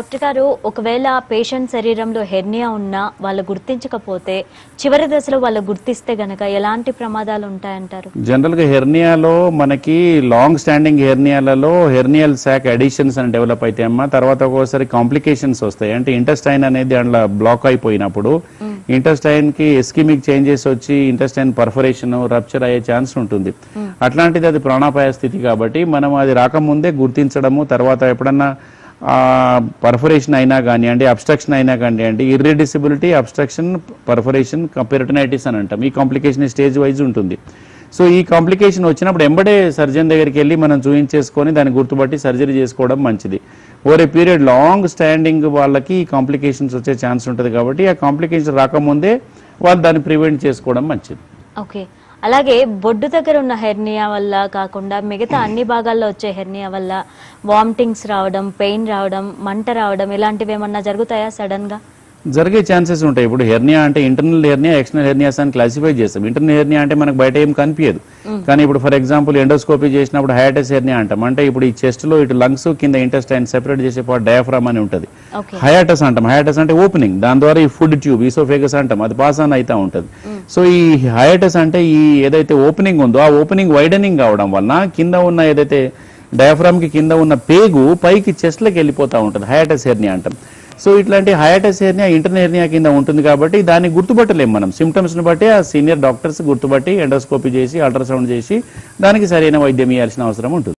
Doctor గారు ఒకవేళ patient శరీరంలో హెర్నియా ఉన్నా వాళ్ళు గుర్తించకపోతే చివరి దశలో వాళ్ళు గుర్తిస్తే గనక ఎలాంటి ప్రమాదాలు ఉంటాయంటారు? జనరల్గా హెర్నియాలో మనకి లాంగ్ స్టాండింగ్ హెర్నియాలలో హెర్నియల్ శాక్ అడిషన్స్ అని డెవలప్ అయితే అమ్మా తర్వాత ఒక్కోసారి కాంప్లికేషన్స్ వస్తాయి. అంటే ఇంటెస్టైన్ అనేది అందులో బ్లాక్ అయిపోయినప్పుడు ఇంటెస్టైన్కి ఎస్కిమిక్ చేంజెస్ వచ్చి ఇంటెస్టైన్ పర్ఫరేషన్ రప్చర్ అయ్యే ఛాన్స్ ఉంటుంది. అట్లాంటిది అది ప్రాణాపాయ స్థితి కాబట్టి మనం అది రాకముందే గుర్తించడము తర్వాత ఎప్పుడన్నా పర్ఫరేషన్ అయినా కానివ్వండి అబ్స్ట్రక్షన్ అయినా కానివ్వండి ఇర్రెడిసిబిలిటీ అబ్స్ట్రక్షన్ పర్ఫరేషన్ పెరటనైటిస్ అని అంటాం. ఈ కాంప్లికేషన్ స్టేజ్ వైజ్ ఉంటుంది. సో ఈ కాంప్లికేషన్ వచ్చినప్పుడు ఎంబడే సర్జన్ దగ్గరికి వెళ్ళి మనం చూయించేసుకొని దాన్ని గుర్తుపట్టి సర్జరీ చేసుకోవడం మంచిది. Over a period long standing వాళ్ళకి ఈ కాంప్లికేషన్స్ వచ్చే ఛాన్స్ ఉంటుంది కాబట్టి ఆ కాంప్లికేషన్ రాకముందే వాళ్ళు దాన్ని ప్రివెంట్ చేసుకోవడం మంచిది. ఓకే అలాగే బొడ్డు దగ్గర ఉన్న హెర్నియా వల్ల కాకుండా మిగతా అన్ని భాగాల్లో వచ్చే హెర్నియా వల్ల వామిటింగ్స్ రావడం పెయిన్ రావడం మంట రావడం ఇలాంటివి ఏమన్నా జరుగుతాయా సడన్గా జరిగే ఛాన్సెస్ ఉంటాయి. ఇప్పుడు హెర్నియా అంటే ఇంటర్నల్ హెర్నియా ఎక్స్టర్నల్ హెర్నియాస్ అని క్లాసిఫై చేస్తాం. ఇంటర్నల్ హెర్నియా అంటే మనకు బయట ఏం కనిపించదు. కానీ ఇప్పుడు ఫర్ ఎగ్జాంపుల్ ఎండోస్కోపీ చేసినప్పుడు హయాటస్ హెర్నియా అంటాం. అంటే ఇప్పుడు ఈ చెస్ట్లో ఇటు లంగ్స్ కింద ఇంటెస్టైన్ సెపరేట్ చేసే పార్ట్ డయాఫ్రామ్ అని ఉంటుంది. హయాటస్ అంటాం. హయాటస్ అంటే ఓపెనింగ్ దాని ద్వారా ఈ ఫుడ్ ట్యూబ్ ఈసోఫేగస్ అంటాం. అది పాస్ ఆన్ అవుతా ఉంటుంది. సో ఈ హయాటస్ అంటే ఈ ఏదైతే ఓపెనింగ్ ఉందో ఆ ఓపెనింగ్ వైడనింగ్ కావడం వలన కింద ఉన్న ఏదైతే డయాఫ్రామ్కి కింద ఉన్న పేగు పైకి చెస్ట్లోకి వెళ్ళిపోతా ఉంటుంది. హయాటస్ హెర్నియా అంటాం. సో ఇట్లాంటి హయాటస్ హెర్నియా ఇంటర్నల్ హెర్నియా కింద ఉంటుంది కాబట్టి దాన్ని గుర్తుపట్టలేము మనం. సిమ్టమ్స్ని బట్టి ఆ సీనియర్ డాక్టర్స్ గుర్తుపట్టి ఎండోస్కోపీ చేసి అల్ట్రాసౌండ్ చేసి దానికి సరైన వైద్యం ఇవ్వాల్సిన అవసరం ఉంటుంది.